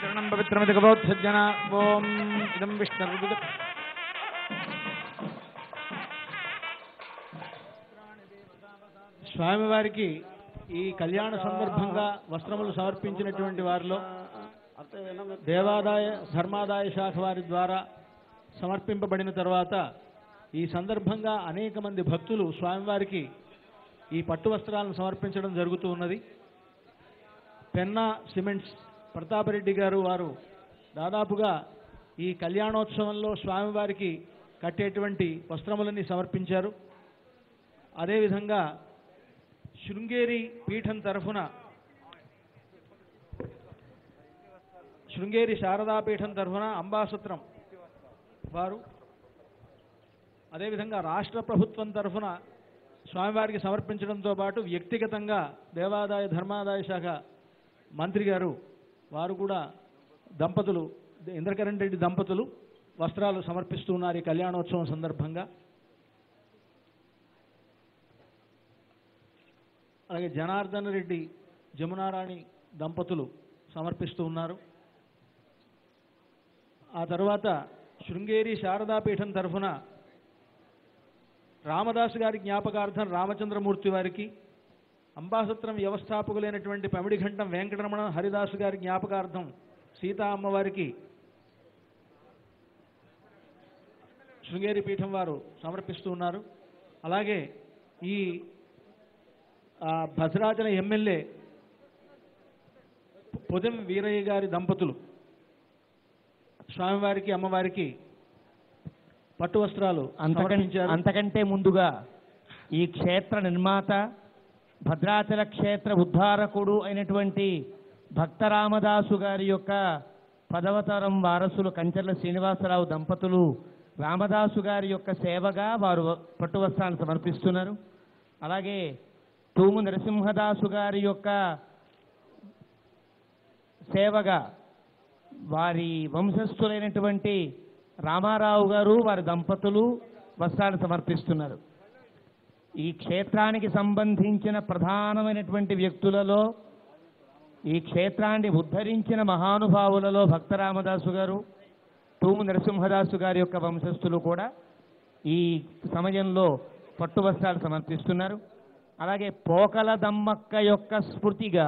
చరణం పవిత్రమితి గవోత్సజ్జన ఓం ఇదం విష్ణు స్వామివారికి ఈ కళ్యాణ సందర్భంగా వస్త్రములు సమర్పించినటువంటి వారిలో దేవాదాయ ధర్మాదాయ శాఖ వారి ద్వారా సమర్పింపబడిన తర్వాత ఈ సందర్భంగా అనేక మంది భక్తులు స్వామివారికి ఈ పట్టు వస్త్రాలను సమర్పించడం జరుగుతూ ఉన్నది. పెన్నా సిమెంట్స్ ప్రతాపరెడ్డి గారు వారు దాదాపుగా ఈ కళ్యాణోత్సవంలో స్వామివారికి కట్టేటువంటి వస్త్రములన్నీ సమర్పించారు. అదేవిధంగా శృంగేరి పీఠం తరఫున శృంగేరి శారదాపీఠం తరఫున అంబాసత్రం వారు అదేవిధంగా రాష్ట్ర ప్రభుత్వం తరఫున స్వామివారికి సమర్పించడంతో పాటు వ్యక్తిగతంగా దేవాదాయ ధర్మాదాయ శాఖ మంత్రి గారు వారు కూడా దంపతులు ఇంద్రకరణ్ రెడ్డి దంపతులు వస్త్రాలు సమర్పిస్తూ ఉన్నారు ఈ కళ్యాణోత్సవం సందర్భంగా. అలాగే జనార్దన్ రెడ్డి జమునారాణి దంపతులు సమర్పిస్తూ ఉన్నారు. ఆ తర్వాత శృంగేరి శారదాపీఠం తరఫున రామదాసు గారి జ్ఞాపకార్థం రామచంద్రమూర్తి వారికి అంబాసత్రం వ్యవస్థాపకులైనటువంటి పమిడిఘంటం వెంకటరమణ హరిదాసు గారి జ్ఞాపకార్థం సీతా అమ్మవారికి శృంగేరి పీఠం వారు సమర్పిస్తూ ఉన్నారు. అలాగే ఈ భద్రాచల ఎమ్మెల్యే పొదెం వీరయ్య గారి దంపతులు స్వామివారికి అమ్మవారికి పట్టు వస్త్రాలు అంతకంటే ముందుగా ఈ క్షేత్ర నిర్మాత భద్రాచల క్షేత్ర ఉద్ధారకుడు అయినటువంటి భక్త రామదాసు గారి యొక్క పదవతరం వారసులు కంచర్ల శ్రీనివాసరావు దంపతులు రామదాసు గారి యొక్క సేవగా వారు పట్టు సమర్పిస్తున్నారు. అలాగే తూము నరసింహదాసు గారి యొక్క సేవగా వారి వంశస్థులైనటువంటి రామారావు గారు వారి దంపతులు వస్త్రాలు సమర్పిస్తున్నారు. ఈ క్షేత్రానికి సంబంధించిన ప్రధానమైనటువంటి వ్యక్తులలో ఈ క్షేత్రాన్ని ఉద్ధరించిన మహానుభావులలో భక్తరామదాసు గారు తూము నరసింహదాసు గారి యొక్క వంశస్థులు కూడా ఈ సమయంలో పట్టు వస్త్రాలు సమర్పిస్తున్నారు. అలాగే పోకల దమ్మక్క యొక్క స్ఫూర్తిగా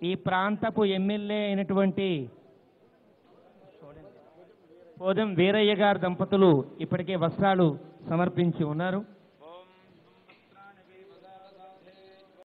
ఈ ప్రాంతపు ఎమ్మెల్యే అయినటువంటి పోదెం వీరయ్య గారి దంపతులు ఇప్పటికే వస్త్రాలు సమర్పించి ఉన్నారు.